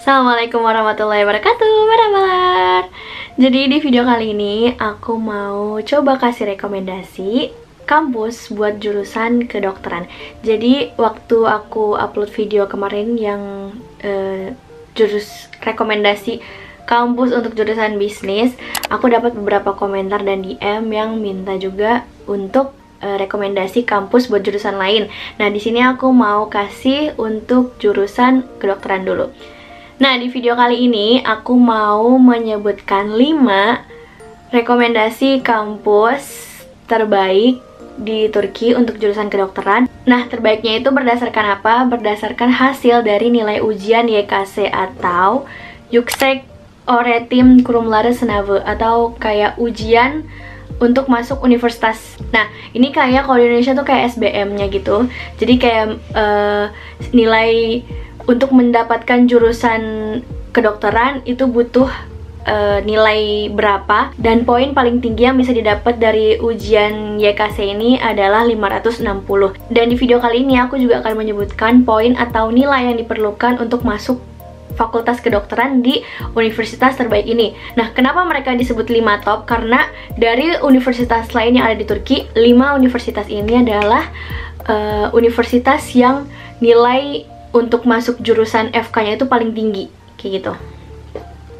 Assalamualaikum warahmatullahi wabarakatuh. Merabalar Jadi di video kali ini aku mau coba kasih rekomendasi kampus buat jurusan kedokteran. Jadi waktu aku upload video kemarin yang uh, jurus rekomendasi kampus untuk jurusan bisnis Aku dapat beberapa komentar dan DM yang minta juga untuk uh, rekomendasi kampus buat jurusan lain. Nah, di sini aku mau kasih untuk jurusan kedokteran dulu. Nah, di video kali ini aku mau menyebutkan 5 rekomendasi kampus terbaik di Turki untuk jurusan kedokteran. Nah, terbaiknya itu berdasarkan apa? Berdasarkan hasil dari nilai ujian YKC atau Yüksek Öğretim Kurumları Sınavı atau kayak ujian untuk masuk universitas. Nah, ini kayak kalau di Indonesia tuh kayak SBM-nya gitu. Jadi kayak uh, nilai untuk mendapatkan jurusan kedokteran itu butuh uh, nilai berapa dan poin paling tinggi yang bisa didapat dari ujian YKC ini adalah 560 dan di video kali ini aku juga akan menyebutkan poin atau nilai yang diperlukan untuk masuk fakultas kedokteran di universitas terbaik ini. Nah, kenapa mereka disebut 5 top? Karena dari universitas lain yang ada di Turki, 5 universitas ini adalah uh, universitas yang nilai untuk masuk jurusan FK-nya itu paling tinggi kayak gitu.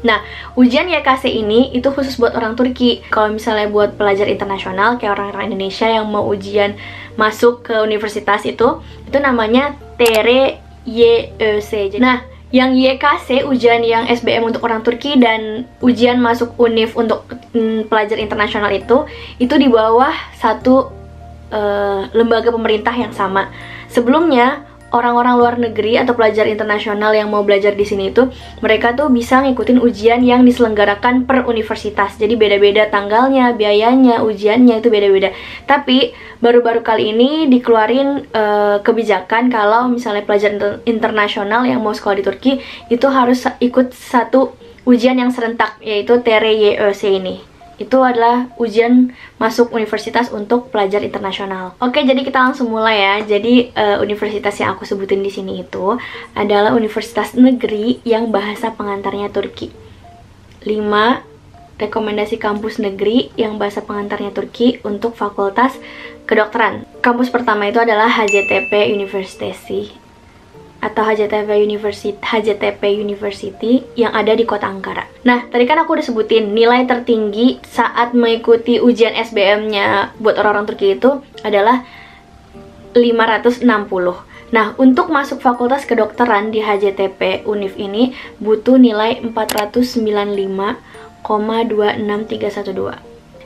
Nah, ujian YKC ini itu khusus buat orang Turki. Kalau misalnya buat pelajar internasional kayak orang-orang Indonesia yang mau ujian masuk ke universitas itu, itu namanya TRYEC. Nah, yang YKC ujian yang SBM untuk orang Turki dan ujian masuk UNIF untuk mm, pelajar internasional itu itu di bawah satu uh, lembaga pemerintah yang sama. Sebelumnya orang-orang luar negeri atau pelajar internasional yang mau belajar di sini itu mereka tuh bisa ngikutin ujian yang diselenggarakan per universitas. Jadi beda-beda tanggalnya biayanya ujiannya itu beda-beda. Tapi baru-baru kali ini dikeluarin uh, kebijakan kalau misalnya pelajar internasional yang mau sekolah di Turki itu harus ikut satu ujian yang serentak yaitu TRYEC ini itu adalah ujian masuk universitas untuk pelajar internasional. Oke, jadi kita langsung mulai ya. Jadi uh, universitas yang aku sebutin di sini itu adalah universitas negeri yang bahasa pengantarnya Turki. 5 rekomendasi kampus negeri yang bahasa pengantarnya Turki untuk fakultas kedokteran. Kampus pertama itu adalah HJTP University atau HJTP University, HJTP University yang ada di kota Ankara. Nah, tadi kan aku udah sebutin nilai tertinggi saat mengikuti ujian SBM-nya buat orang-orang Turki itu adalah 560. Nah, untuk masuk fakultas kedokteran di HJTP Unif ini butuh nilai 495,26312.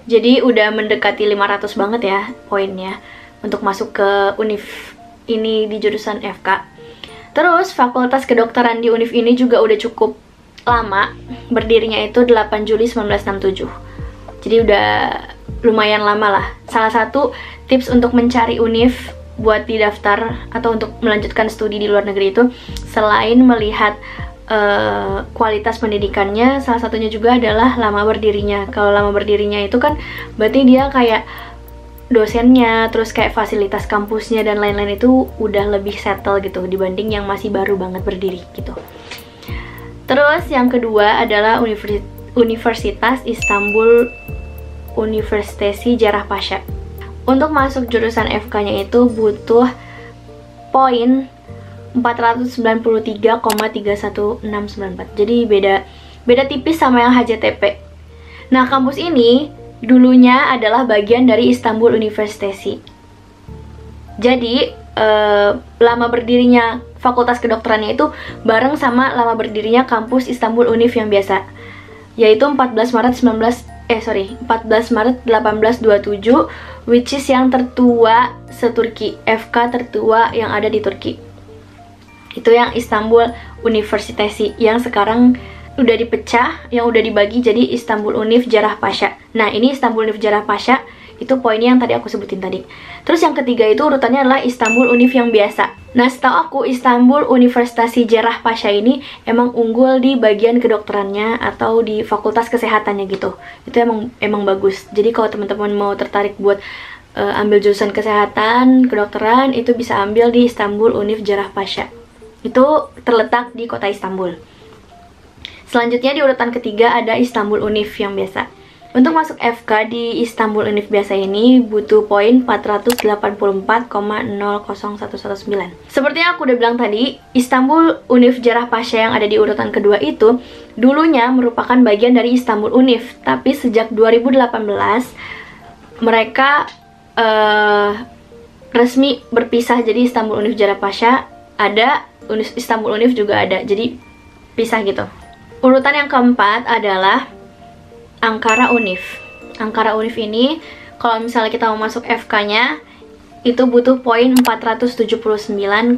Jadi udah mendekati 500 banget ya poinnya untuk masuk ke Unif ini di jurusan FK. Terus fakultas kedokteran di UNIF ini juga udah cukup lama, berdirinya itu 8 Juli 1967. Jadi udah lumayan lama lah. Salah satu tips untuk mencari UNIF buat didaftar atau untuk melanjutkan studi di luar negeri itu selain melihat uh, kualitas pendidikannya, salah satunya juga adalah lama berdirinya. Kalau lama berdirinya itu kan berarti dia kayak dosennya, terus kayak fasilitas kampusnya dan lain-lain itu udah lebih settle gitu dibanding yang masih baru banget berdiri gitu. Terus yang kedua adalah Universitas Istanbul Universitesi Jarrah Pasha. Untuk masuk jurusan FK-nya itu butuh poin 493,31694. Jadi beda beda tipis sama yang HJTP. Nah, kampus ini dulunya adalah bagian dari Istanbul University. Jadi, eh, lama berdirinya fakultas kedokterannya itu bareng sama lama berdirinya kampus Istanbul Unif yang biasa. Yaitu 14 Maret 19 eh sorry 14 Maret 1827 which is yang tertua seturki FK tertua yang ada di Turki itu yang Istanbul University yang sekarang udah dipecah, yang udah dibagi jadi Istanbul Unif Jarrah Pasha. Nah, ini Istanbul Unif Jarrah Pasha itu poinnya yang tadi aku sebutin tadi. Terus yang ketiga itu urutannya adalah Istanbul Unif yang biasa. Nah, setahu aku Istanbul Universitas Jarrah Pasha ini emang unggul di bagian kedokterannya atau di fakultas kesehatannya gitu. Itu emang emang bagus. Jadi kalau teman-teman mau tertarik buat uh, ambil jurusan kesehatan, kedokteran itu bisa ambil di Istanbul Unif Jarrah Pasha. Itu terletak di kota Istanbul. Selanjutnya di urutan ketiga ada Istanbul Unif yang biasa. Untuk masuk FK di Istanbul Unif biasa ini butuh poin 484,00119. Seperti yang aku udah bilang tadi, Istanbul Unif Jarah Pasha yang ada di urutan kedua itu dulunya merupakan bagian dari Istanbul Unif, tapi sejak 2018 mereka uh, resmi berpisah jadi Istanbul Unif Jarah Pasha ada, Istanbul Unif juga ada, jadi pisah gitu. Urutan yang keempat adalah Angkara Unif. Angkara Unif ini kalau misalnya kita mau masuk FK-nya itu butuh poin 479,00367.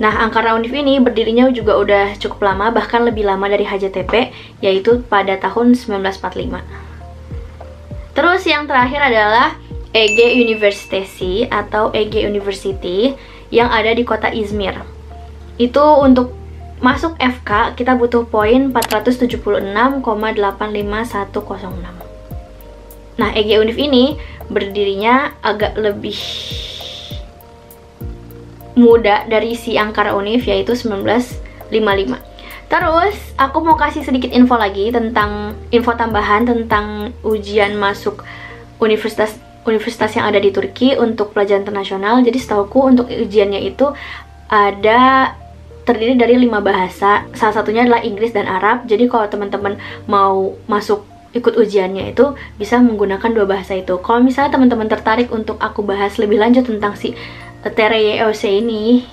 Nah, Angkara Unif ini berdirinya juga udah cukup lama, bahkan lebih lama dari HJTP, yaitu pada tahun 1945. Terus yang terakhir adalah EG University atau EG University yang ada di kota Izmir. Itu untuk Masuk FK kita butuh poin 476,85106. Nah, EG Unif ini berdirinya agak lebih muda dari si Angkara Unif yaitu 1955. Terus, aku mau kasih sedikit info lagi tentang info tambahan tentang ujian masuk universitas universitas yang ada di Turki untuk pelajaran internasional. Jadi setahuku untuk ujiannya itu ada terdiri dari lima bahasa. Salah satunya adalah Inggris dan Arab. Jadi kalau teman-teman mau masuk ikut ujiannya itu bisa menggunakan dua bahasa itu. Kalau misalnya teman-teman tertarik untuk aku bahas lebih lanjut tentang si TRYOC ini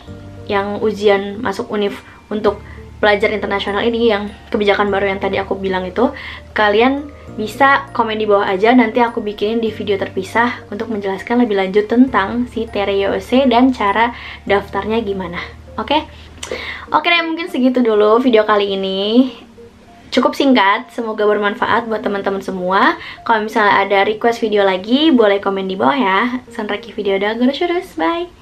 yang ujian masuk univ untuk pelajar internasional ini yang kebijakan baru yang tadi aku bilang itu kalian bisa komen di bawah aja nanti aku bikinin di video terpisah untuk menjelaskan lebih lanjut tentang si TRYOC dan cara daftarnya gimana oke okay? Oke deh, mungkin segitu dulu video kali ini. Cukup singkat, semoga bermanfaat buat teman-teman semua. Kalau misalnya ada request video lagi, boleh komen di bawah ya. Sanraki video dah, bye!